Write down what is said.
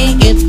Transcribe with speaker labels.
Speaker 1: make it